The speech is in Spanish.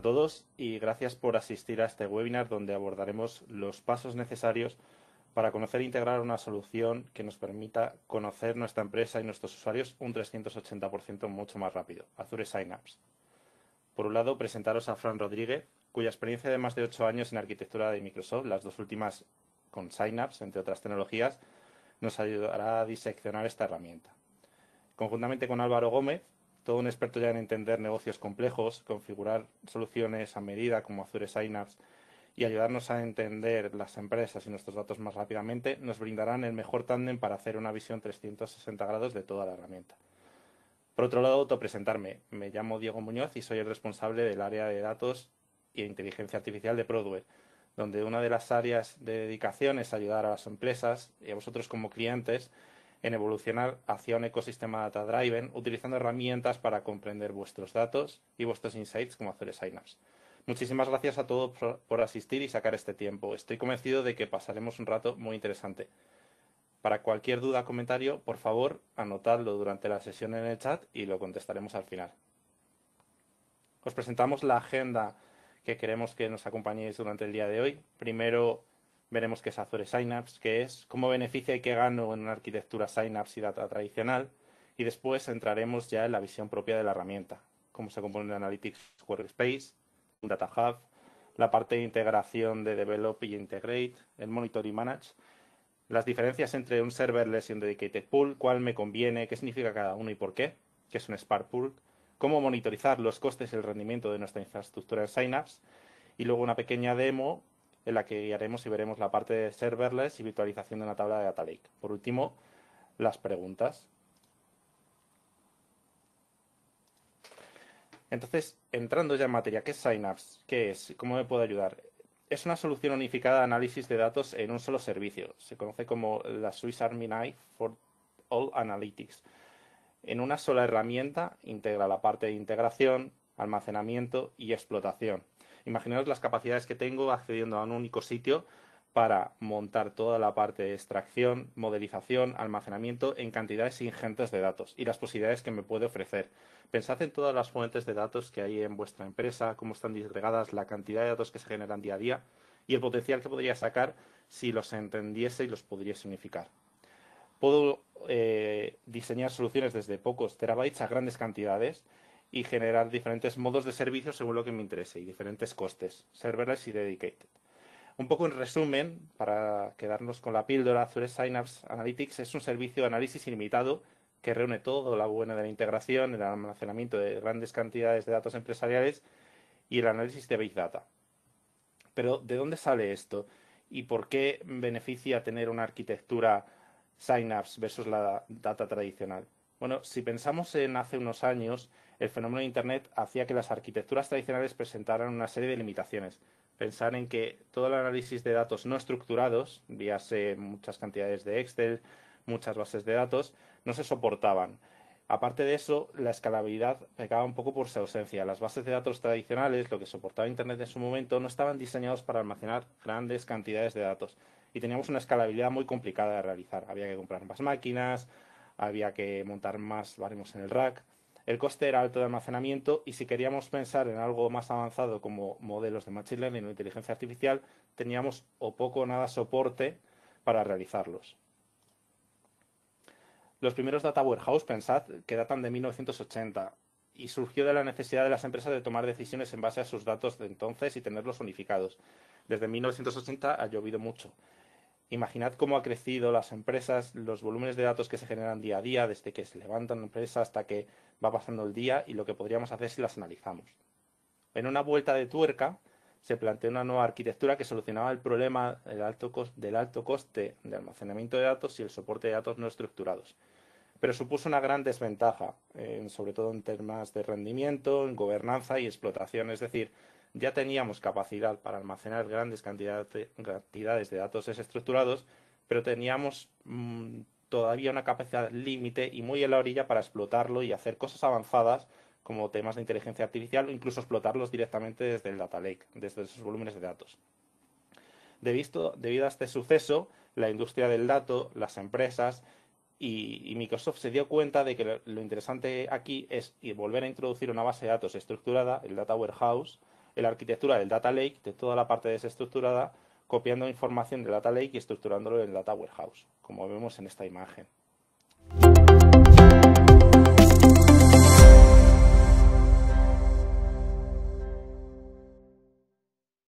todos y gracias por asistir a este webinar donde abordaremos los pasos necesarios para conocer e integrar una solución que nos permita conocer nuestra empresa y nuestros usuarios un 380% mucho más rápido, Azure Synapse. Por un lado, presentaros a Fran Rodríguez, cuya experiencia de más de ocho años en arquitectura de Microsoft, las dos últimas con Synapse, entre otras tecnologías, nos ayudará a diseccionar esta herramienta. Conjuntamente con Álvaro Gómez, todo un experto ya en entender negocios complejos, configurar soluciones a medida como Azure Synapse y ayudarnos a entender las empresas y nuestros datos más rápidamente, nos brindarán el mejor tándem para hacer una visión 360 grados de toda la herramienta. Por otro lado, autopresentarme. Me llamo Diego Muñoz y soy el responsable del área de datos y inteligencia artificial de Prodware, donde una de las áreas de dedicación es ayudar a las empresas y a vosotros como clientes en evolucionar hacia un ecosistema data driven utilizando herramientas para comprender vuestros datos y vuestros insights como hacer Synapse. Muchísimas gracias a todos por asistir y sacar este tiempo. Estoy convencido de que pasaremos un rato muy interesante. Para cualquier duda o comentario, por favor, anotadlo durante la sesión en el chat y lo contestaremos al final. Os presentamos la agenda que queremos que nos acompañéis durante el día de hoy. Primero veremos qué es Azure Synapse, qué es, cómo beneficia y qué gano en una arquitectura Synapse y data tradicional. Y después entraremos ya en la visión propia de la herramienta, cómo se compone el Analytics Workspace, Data Hub, la parte de integración de Develop y Integrate, el Monitor y Manage, las diferencias entre un serverless y un dedicated pool, cuál me conviene, qué significa cada uno y por qué, qué es un Spark Pool, cómo monitorizar los costes y el rendimiento de nuestra infraestructura en Synapse y luego una pequeña demo en la que guiaremos y veremos la parte de serverless y virtualización de una tabla de Data Lake. Por último, las preguntas. Entonces, entrando ya en materia, ¿qué es Synapse? ¿Qué es? ¿Cómo me puede ayudar? Es una solución unificada de análisis de datos en un solo servicio. Se conoce como la Swiss Army Knife for All Analytics. En una sola herramienta integra la parte de integración, almacenamiento y explotación. Imaginaos las capacidades que tengo accediendo a un único sitio para montar toda la parte de extracción, modelización, almacenamiento en cantidades ingentes de datos y las posibilidades que me puede ofrecer. Pensad en todas las fuentes de datos que hay en vuestra empresa, cómo están disgregadas, la cantidad de datos que se generan día a día y el potencial que podría sacar si los entendiese y los podría significar. Puedo eh, diseñar soluciones desde pocos terabytes a grandes cantidades y generar diferentes modos de servicio según lo que me interese y diferentes costes, serverless y dedicated. Un poco en resumen, para quedarnos con la píldora, Azure Synapse Analytics es un servicio de análisis ilimitado que reúne todo lo bueno de la integración, el almacenamiento de grandes cantidades de datos empresariales y el análisis de Big Data. Pero, ¿de dónde sale esto? ¿Y por qué beneficia tener una arquitectura Synapse versus la data tradicional? Bueno, si pensamos en hace unos años, el fenómeno de Internet hacía que las arquitecturas tradicionales presentaran una serie de limitaciones pensar en que todo el análisis de datos no estructurados, víase muchas cantidades de Excel, muchas bases de datos, no se soportaban. Aparte de eso, la escalabilidad pecaba un poco por su ausencia. Las bases de datos tradicionales, lo que soportaba Internet en su momento, no estaban diseñados para almacenar grandes cantidades de datos y teníamos una escalabilidad muy complicada de realizar. Había que comprar más máquinas, había que montar más baremos en el rack. El coste era alto de almacenamiento y si queríamos pensar en algo más avanzado como modelos de Machine Learning o inteligencia artificial, teníamos o poco o nada soporte para realizarlos. Los primeros Data Warehouse, pensad, que datan de 1980 y surgió de la necesidad de las empresas de tomar decisiones en base a sus datos de entonces y tenerlos unificados. Desde 1980 ha llovido mucho Imaginad cómo ha crecido las empresas, los volúmenes de datos que se generan día a día, desde que se levantan una empresa hasta que va pasando el día y lo que podríamos hacer si las analizamos. En una vuelta de tuerca se planteó una nueva arquitectura que solucionaba el problema del alto, coste de almacenamiento de datos y el soporte de datos no estructurados. Pero supuso una gran desventaja, sobre todo en temas de rendimiento, en gobernanza y explotación. Es decir, ya teníamos capacidad para almacenar grandes cantidades de datos desestructurados, pero teníamos mm, todavía una capacidad límite y muy en la orilla para explotarlo y hacer cosas avanzadas como temas de inteligencia artificial o incluso explotarlos directamente desde el data lake, desde esos volúmenes de datos. Debido, a este suceso, la industria del dato, las empresas y, Microsoft se dio cuenta de que lo interesante aquí es volver a introducir una base de datos estructurada, el Data Warehouse, la arquitectura del Data Lake, de toda la parte desestructurada, copiando información del Data Lake y estructurándolo en el Data Warehouse, como vemos en esta imagen.